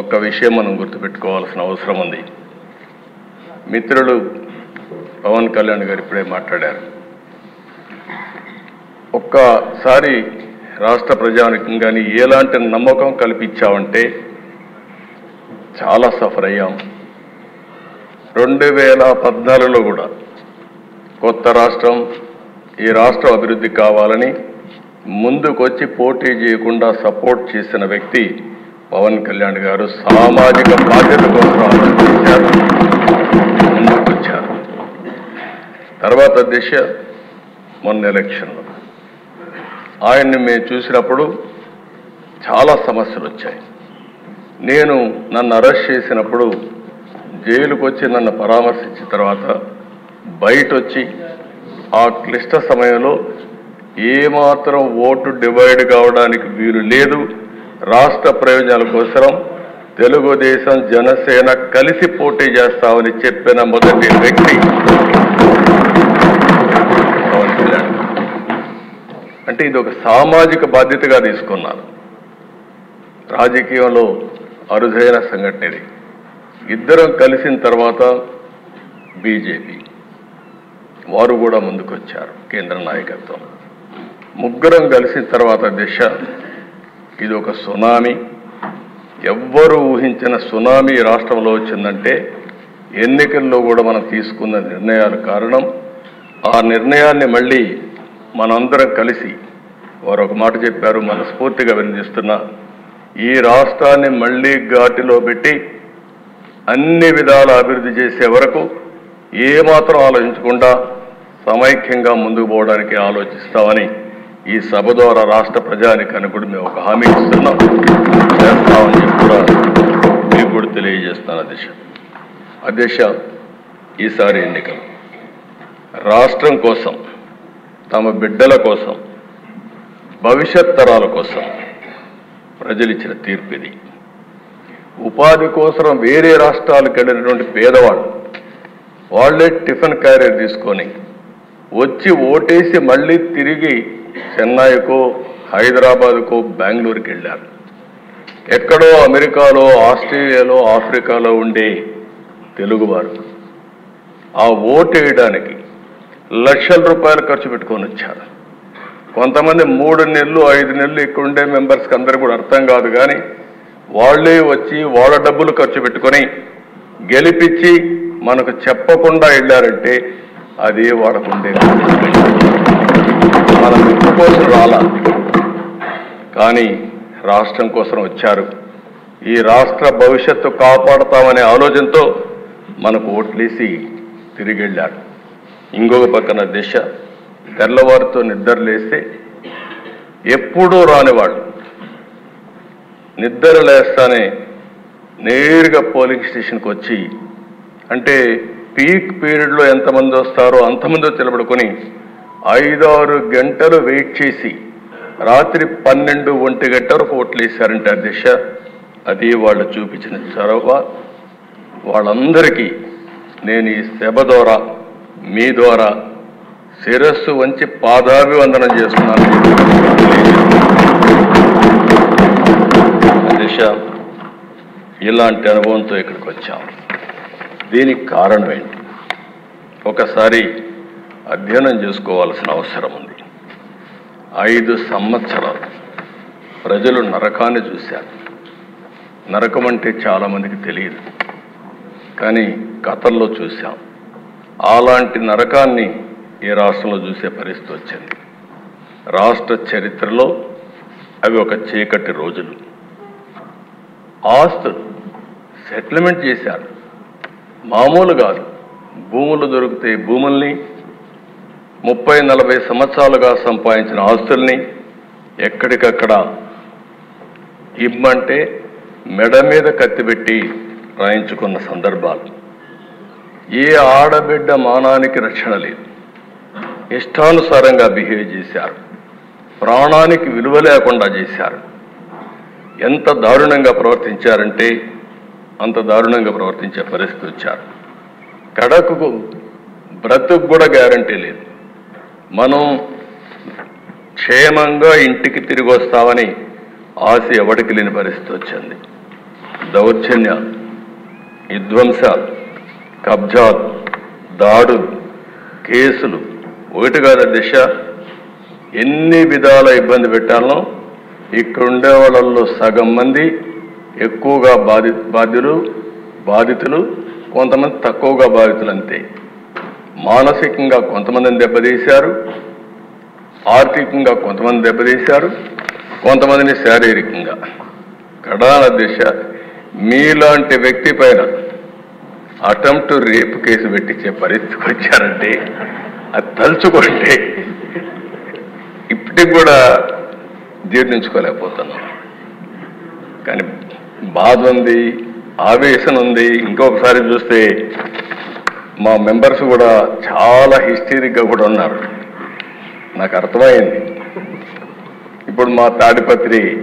ఒక్క విషయం మనం గుర్తుపెట్టుకోవాల్సిన అవసరం ఉంది. మిత్రులు పవన్ కళ్యాణ్ గారు ఇప్పుడే మాట్లాడారు. ఒక్కసారి రాష్ట్ర ప్రజానికం కానీ ఎలాంటి నమ్మకం కల్పించామంటే చాలా సఫర్ అయ్యాం. రెండు వేల పద్నాలుగులో కూడా కొత్త రాష్ట్రం ఈ రాష్ట్రం అభివృద్ధి కావాలని ముందుకొచ్చి పోటీ చేయకుండా సపోర్ట్ చేసిన వ్యక్తి పవన్ కళ్యాణ్ గారు సామాజిక బాధ్యత కోసం ఆలోచించారు. ముందుకొచ్చారు. తర్వాత దిశ మొన్న ఎలక్షన్లో. ఆయన్ని మేము చూసినప్పుడు చాలా సమస్యలు వచ్చాయి. నేను నన్ను అరెస్ట్ చేసినప్పుడు జైలుకు వచ్చి నన్ను పరామర్శించిన తర్వాత బయట వచ్చి ఆ క్లిష్ట సమయంలో ఏమాత్రం ఓటు డివైడ్ కావడానికి వీలు లేదు. రాష్ట్ర ప్రయోజనాల కోసం తెలుగుదేశం జనసేన కలిసి పోటీ చేస్తామని చెప్పిన మొదటి వ్యక్తి. పవన్ కళ్యాణ్ అంటే ఇది ఒక సామాజిక బాధ్యతగా తీసుకున్నారు. రాజకీయంలో అరుదైన సంఘటన ఇది. ఇద్దరం కలిసిన తర్వాత బీజేపీ. వారు కూడా ముందుకొచ్చారు కేంద్ర నాయకత్వం. ముగ్గురం కలిసిన తర్వాత దిశ ఇది ఒక సునామీ. ఎవ్వరూ ఊహించిన సునామీ రాష్ట్రంలో వచ్చిందంటే ఎన్నికల్లో కూడా మనం తీసుకున్న నిర్ణయాలు కారణం. ఆ నిర్ణయాన్ని మళ్ళీ మనందరం కలిసి వారు ఒక మాట చెప్పారు మనస్ఫూర్తిగా వినిపిస్తున్నా. ఈ రాష్ట్రాన్ని మళ్ళీ ఘాటిలో పెట్టి అన్ని విధాల అభివృద్ధి చేసే వరకు ఏమాత్రం ఆలోచించకుండా సమైక్యంగా ముందుకు పోవడానికి ఆలోచిస్తామని ఈ సభ ద్వారా రాష్ట్ర ప్రజానికని కూడా మేము ఒక హామీ ఇస్తున్నాం. చేస్తామని చెప్పి కూడా మీకు కూడా తెలియజేస్తాను అధ్యక్ష. అధ్యక్ష ఈసారి ఎన్నికలు. రాష్ట్రం కోసం తమ బిడ్డల కోసం భవిష్యత్ తరాల కోసం ప్రజలు ఇచ్చిన తీర్పు ఇది. ఉపాధి కోసం వేరే రాష్ట్రాలకు వెళ్ళినటువంటి పేదవాళ్ళు వాళ్ళే టిఫిన్ క్యారియర్ తీసుకొని వచ్చి ఓటేసి మళ్ళీ తిరిగి చెన్నైకో హైదరాబాద్కో బెంగళూరుకి వెళ్ళారు. ఎక్కడో అమెరికాలో ఆస్ట్రేలియాలో ఆఫ్రికాలో ఉండే తెలుగువారు ఆ ఓటు వేయడానికి లక్షల రూపాయలు ఖర్చు పెట్టుకొని వచ్చారు. కొంతమంది మూడు నెలలు ఐదు నెలలు ఇక్కడ ఉండే మెంబర్స్కి అందరు కూడా అర్థం కాదు కానీ వాళ్ళే వచ్చి వాళ్ళ డబ్బులు ఖర్చు పెట్టుకొని గెలిపించి మనకు చెప్పకుండా వెళ్ళారంటే అది వాళ్ళకు మన మెప్పు కోసం రాలా కానీ రాష్ట్రం కోసం వచ్చారు. ఈ రాష్ట్ర భవిష్యత్తు కాపాడతామనే ఆలోచనతో మనకు ఓట్లేసి తిరిగి వెళ్ళారు ఇంకొక పక్కన దిశ తెల్లవారితో నిద్రలేస్తే ఎప్పుడూ రానివాళ్ళు. నిద్ర లేస్తానే నేరుగా పోలింగ్ స్టేషన్కి వచ్చి అంటే పీక్ పీరియడ్లో ఎంతమంది వస్తారో అంతమందో తెలబడుకొని ఐదారు గంటలు వెయిట్ చేసి రాత్రి పన్నెండు ఒంటి గంట వరకు ఓట్లు వేశారంటే అధ్యక్ష. అది వాళ్ళు చూపించిన చొరవ. వాళ్ళందరికీ నేను ఈ సభ ద్వారా మీ ద్వారా శిరస్సు వంచి పాదాభివందనం చేస్తున్నాను. దిశ ఇలాంటి అనుభవంతో ఇక్కడికి వచ్చాం. దీనికి కారణం ఏంటి? ఒకసారి అధ్యయనం చేసుకోవాల్సిన అవసరం ఉంది. ఐదు సంవత్సరాలు ప్రజలు నరకాన్ని చూశారు. నరకం అంటే చాలామందికి తెలియదు. కానీ కథల్లో చూశాం. అలాంటి నరకాన్ని ఈ రాష్ట్రంలో చూసే పరిస్థితి వచ్చింది. రాష్ట్ర చరిత్రలో అవి ఒక చీకటి రోజులు. ఆస్తులు సెటిల్మెంట్ చేశారు. మామూలు కాదు. భూములు దొరికితే భూముల్ని ముప్పై నలభై సంవత్సరాలుగా సంపాదించిన ఆస్తుల్ని ఎక్కడికక్కడ ఇమ్మంటే మెడ మీద కత్తిపెట్టి రాయించుకున్న సందర్భాలు. ఏ ఆడబిడ్డ మానానికి రక్షణ లేదు. ఇష్టానుసారంగా బిహేవ్ చేశారు. ప్రాణానికి విలువ లేకుండా చేశారు. ఎంత దారుణంగా ప్రవర్తించారంటే అంత దారుణంగా ప్రవర్తించే పరిస్థితి వచ్చారు. కడకు బ్రతుకు కూడా గ్యారంటీ లేదు. మనం క్షేమంగా ఇంటికి తిరిగి వస్తామని ఆశ ఎవడికి లేని పరిస్థితి వచ్చింది. దౌర్జన్య విధ్వంస కబ్జాలు దాడులు కేసులు ఒకటి కాదు దిశ. ఎన్ని విధాల ఇబ్బంది పెట్టాలనో ఇక్కడ ఉండే వాళ్ళల్లో సగం మంది ఎక్కువగా బాధి బాధ్యులు బాధితులు కొంతమంది తక్కువగా బాధితులు అంతే. మానసికంగా కొంతమందిని దెబ్బతీశారు ఆర్థికంగా కొంతమంది దెబ్బతీశారు కొంతమందిని శారీరకంగా. ప్రధాన దిశ మీలాంటి వ్యక్తి పైన అటెంప్ట్ రేపు కేసు పెట్టించే పరిస్థితికి వచ్చారంటే అది తలుచుకుంటే ఇప్పటికి కూడా జీర్ణించుకోలేకపోతున్నాం. కానీ బాధ ఉంది ఆవేశం ఉంది. ఇంకొకసారి చూస్తే మా మెంబర్స్ కూడా చాలా హిస్టరిక్గా కూడా ఉన్నారు. నాకు అర్థమైంది. ఇప్పుడు మా తాడిపత్రి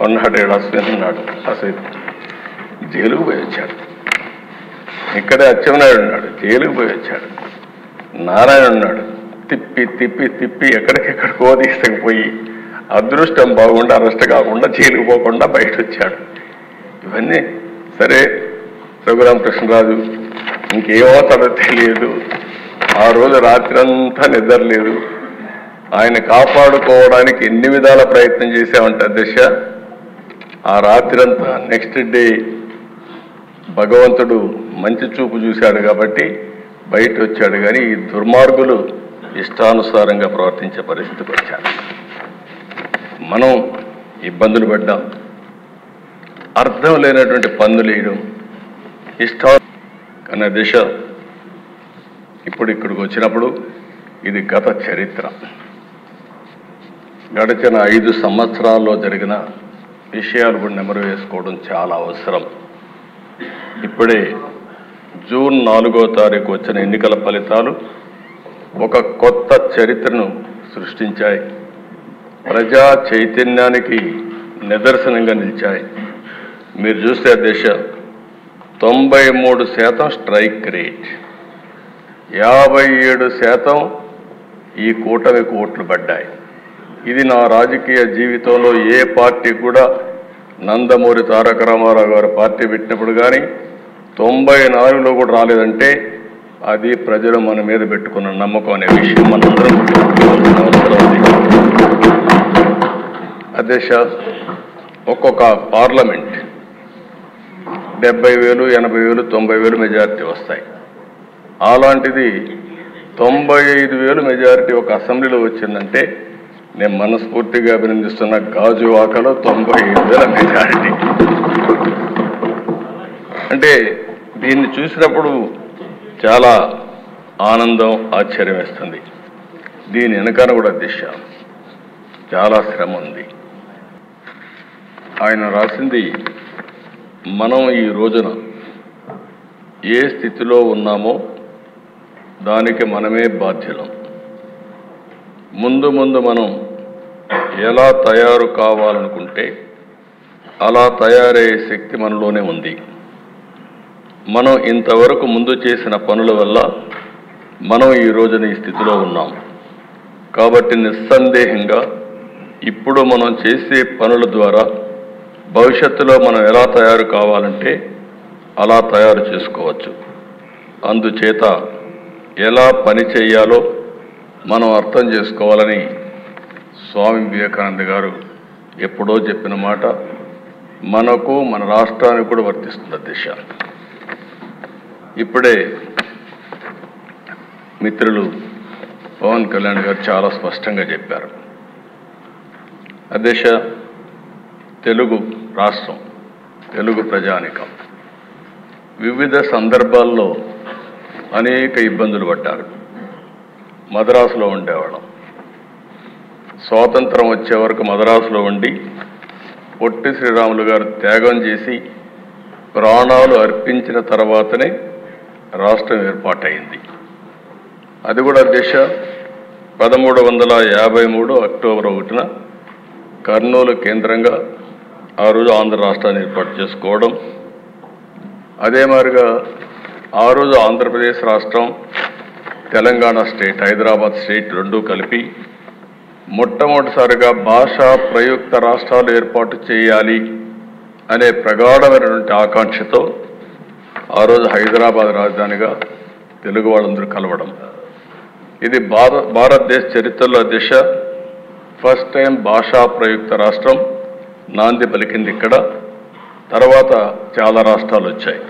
ఉన్నాడు ఏడు అశ్విన్ ఉన్నాడు అశ్విన్. జైలుకు పోయి వచ్చాడు. ఇక్కడే అచ్చెన్నాయుడు ఉన్నాడు జైలుకు పోయి వచ్చాడు. నారాయణ ఉన్నాడు. తిప్పి తిప్పి తిప్పి ఎక్కడికెక్కడికో తీసుకుపోయి అదృష్టం బాగుండా అరెస్ట్ కాకుండా జైలుకు పోకుండా బయట వచ్చాడు ఇవన్నీ సరే రఘురామకృష్ణరాజు ఇంకేమవుతాడో తెలియదు. ఆ రోజు రాత్రంతా నిద్రలేదు. ఆయన కాపాడుకోవడానికి ఎన్ని విధాల ప్రయత్నం చేశామంటే అధ్యక్ష? ఆ రాత్రంతా నెక్స్ట్ డే భగవంతుడు మంచి చూపు చూశాడు కాబట్టి బయట వచ్చాడు కానీ ఈ దుర్మార్గులు ఇష్టానుసారంగా ప్రవర్తించే పరిస్థితికి వచ్చారు. మనం ఇబ్బందులు పడ్డాం. అర్థం లేనటువంటి పన్నులు వేయడం ఇష్టం అన్న దిశ. ఇప్పుడు ఇక్కడికి వచ్చినప్పుడు ఇది గత చరిత్ర. గడిచిన ఐదు సంవత్సరాల్లో జరిగిన విషయాలు కూడా నెమరు వేసుకోవడం చాలా అవసరం. ఇప్పుడే జూన్ నాలుగో తారీఖు వచ్చిన ఎన్నికల ఫలితాలు ఒక కొత్త చరిత్రను సృష్టించాయి. ప్రజా చైతన్యానికి నిదర్శనంగా నిలిచాయి. మీరు చూస్తే దేశ. తొంభై మూడు శాతం స్ట్రైక్ రేట్. యాభై ఏడు శాతం ఈ కూటమి ఓట్లు పడ్డాయి. ఇది నా రాజకీయ జీవితంలో ఏ పార్టీ కూడా నందమూరి తారక రామారావు గారు పార్టీ పెట్టినప్పుడు కానీ తొంభై నాలుగులో కూడా రాలేదంటే అది ప్రజలు మన మీద పెట్టుకున్న నమ్మకం అనే విషయం మనందరం అదే అవసరం అధ్యక్ష ఒక్కొక్క పార్లమెంట్ డెబ్బై వేలు ఎనభై వేలు తొంభై వేలు మెజారిటీ వస్తాయి. అలాంటిది తొంభై ఐదు వేలు మెజారిటీ ఒక అసెంబ్లీలో వచ్చిందంటే నేను మనస్ఫూర్తిగా అభినందిస్తున్న గాజు వాకలో తొంభై ఐదు వేల మెజారిటీ అంటే దీన్ని చూసినప్పుడు చాలా ఆనందం ఆశ్చర్యం వేస్తుంది. దీని వెనకాల కూడా దిశ. చాలా శ్రమ ఉంది. ఆయన రాసింది మనం ఈ రోజున ఏ స్థితిలో ఉన్నామో దానికి మనమే బాధ్యులం. ముందు ముందు మనం ఎలా తయారు కావాలనుకుంటే అలా తయారయ్యే శక్తి మనలోనే ఉంది. మనం ఇంతవరకు ముందు చేసిన పనుల వల్ల మనం ఈ రోజున ఈ స్థితిలో ఉన్నాం. కాబట్టి నిస్సందేహంగా ఇప్పుడు మనం చేసే పనుల ద్వారా భవిష్యత్తులో మనం ఎలా తయారు కావాలంటే అలా తయారు చేసుకోవచ్చు. అందుచేత ఎలా పని చేయాలో మనం అర్థం చేసుకోవాలని స్వామి వివేకానంద గారు ఎప్పుడో చెప్పిన మాట మనకు మన రాష్ట్రానికి కూడా వర్తిస్తుంది దిశ. ఇప్పుడే మిత్రులు పవన్ కళ్యాణ్ గారు చాలా స్పష్టంగా చెప్పారు. అదేశ తెలుగు రాష్ట్రం తెలుగు ప్రజానికం. వివిధ సందర్భాల్లో అనేక ఇబ్బందులు పడ్డారు. మద్రాసులో ఉండేవాళ్ళం. స్వాతంత్రం వచ్చే వరకు మద్రాసులో ఉండి పొట్టి శ్రీరాములు గారు త్యాగం చేసి ప్రాణాలు అర్పించిన తర్వాతనే రాష్ట్రం ఏర్పాటైంది. అది కూడా దిశ పదమూడు వందల యాభై మూడు అక్టోబర్ ఒకటిన కర్నూలు కేంద్రంగా ఆ రోజు ఆంధ్ర రాష్ట్రాన్ని ఏర్పాటు చేసుకోవడం. అదే మాదిరిగా ఆ రోజు ఆంధ్రప్రదేశ్ రాష్ట్రం తెలంగాణ స్టేట్ హైదరాబాద్ స్టేట్ రెండూ కలిపి మొట్టమొదటిసారిగా భాషా ప్రయుక్త రాష్ట్రాలు ఏర్పాటు చేయాలి అనే ప్రగాఢమైనటువంటి ఆకాంక్షతో ఆ రోజు హైదరాబాద్ రాజధానిగా తెలుగు వాళ్ళందరూ కలవడం. ఇది భారత భారతదేశ చరిత్రలో దిశ ఫస్ట్ టైం భాషా ప్రయుక్త రాష్ట్రం. నాంది పలికింది ఇక్కడ. తర్వాత చాలా రాష్ట్రాలు వచ్చాయి.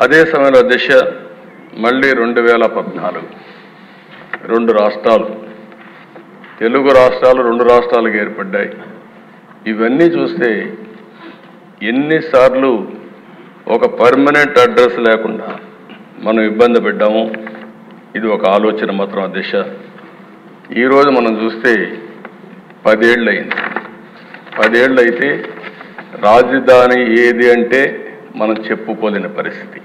అదే సమయంలో దిశ మళ్ళీ రెండు వేల పద్నాలుగు. రెండు రాష్ట్రాలు. తెలుగు రాష్ట్రాలు రెండు రాష్ట్రాలుగా ఏర్పడ్డాయి. ఇవన్నీ చూస్తే ఎన్నిసార్లు ఒక పర్మనెంట్ అడ్రస్ లేకుండా మనం ఇబ్బంది పడ్డాము. ఇది ఒక ఆలోచన మాత్రం ఆ దిశ. ఈరోజు మనం చూస్తే పదేళ్ళు అయింది పదేళ్ళు అయితే రాజధాని ఏది అంటే మనం చెప్పుకోలేని పరిస్థితి.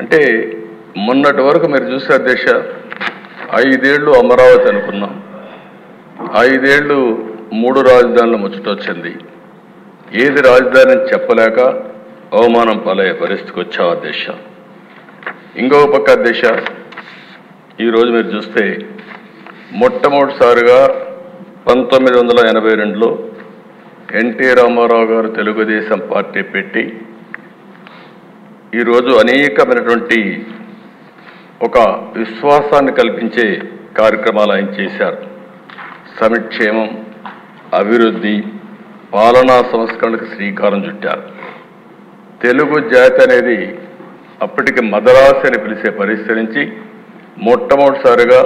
అంటే మొన్నటి వరకు మీరు చూసే అధ్యక్ష ఐదేళ్ళు అమరావతి అనుకున్నాం. ఐదేళ్ళు మూడు రాజధానులు ముచ్చటొచ్చింది ఏది రాజధాని అని చెప్పలేక అవమానం పాలయ్యే పరిస్థితికి వచ్చావు అధ్యక్ష ఇంకొక పక్క అధ్యక్ష ఈరోజు మీరు చూస్తే మొట్టమొదటిసారిగా పంతొమ్మిది వందల ఎనభై రెండులో ఎన్టీ రామారావు గారు తెలుగుదేశం పార్టీ పెట్టి ఈరోజు అనేకమైనటువంటి ఒక విశ్వాసాన్ని కల్పించే కార్యక్రమాలు ఆయన చేశారు. సమిక్షేమం అభివృద్ధి పాలనా సంస్కరణకు శ్రీకారం చుట్టారు. తెలుగు జాతి అనేది అప్పటికి మదరాసి అని పిలిచే పరిస్థితి నుంచి మొట్టమొదటిసారిగా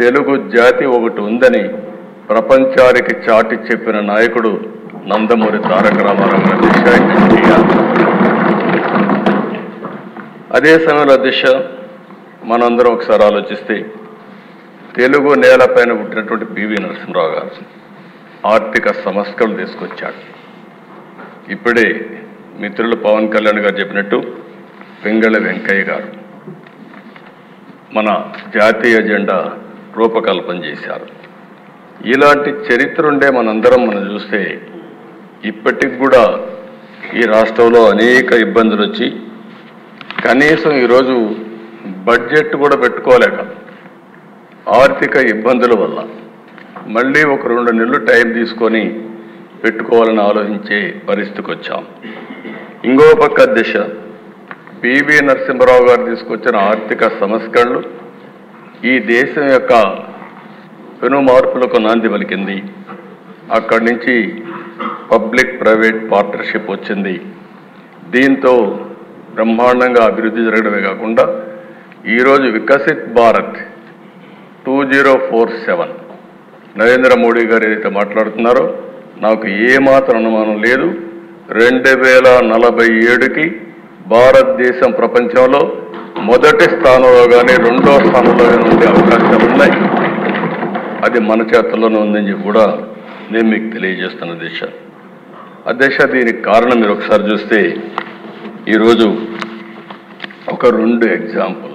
తెలుగు జాతి ఒకటి ఉందని ప్రపంచానికి చాటి చెప్పిన నాయకుడు నందమూరి తారక రామారావు గారి దిశ అదే సమయంలో దిశ మనందరం ఒకసారి ఆలోచిస్తే తెలుగు నేలపైన పుట్టినటువంటి పివి నరసింహరావు గారు ఆర్థిక సంస్కరణ తీసుకొచ్చాడు. ఇప్పుడే మిత్రులు పవన్ కళ్యాణ్ గారు చెప్పినట్టు పింగళ వెంకయ్య గారు మన జాతీయ జెండా రూపకల్పన చేశారు. ఇలాంటి చరిత్ర ఉండే మనందరం మనం చూస్తే ఇప్పటికి కూడా ఈ రాష్ట్రంలో అనేక ఇబ్బందులు వచ్చి కనీసం ఈరోజు బడ్జెట్ కూడా పెట్టుకోలేక ఆర్థిక ఇబ్బందుల వల్ల మళ్ళీ ఒక రెండు నెలలు టైం తీసుకొని పెట్టుకోవాలని ఆలోచించే పరిస్థితికి వచ్చాం. ఇంకో పక్క దిశ పివి నరసింహరావు గారు తీసుకొచ్చిన ఆర్థిక సంస్కరణలు ఈ దేశం యొక్క పెను మార్పులకు నాంది పలికింది. అక్కడి నుంచి పబ్లిక్ ప్రైవేట్ పార్ట్నర్షిప్ వచ్చింది. దీంతో బ్రహ్మాండంగా అభివృద్ధి జరగడమే కాకుండా ఈరోజు Viksit Bharat two zero four seven. Narendra Modi గారు ఏదైతే మాట్లాడుతున్నారో నాకు ఏమాత్రం అనుమానం లేదు. రెండు వేల నలభై ఏడుకి భారతదేశం ప్రపంచంలో మొదటి స్థానంలో కానీ రెండో స్థానంలో కానీ ఉండే అవకాశాలు ఉన్నాయి. అది మన చేతుల్లోనే ఉందని చెప్పి కూడా నేను మీకు తెలియజేస్తున్న దిశ. అధ్యక్ష దీనికి కారణం మీరు ఒకసారి చూస్తే ఈరోజు ఒక రెండు ఎగ్జాంపుల్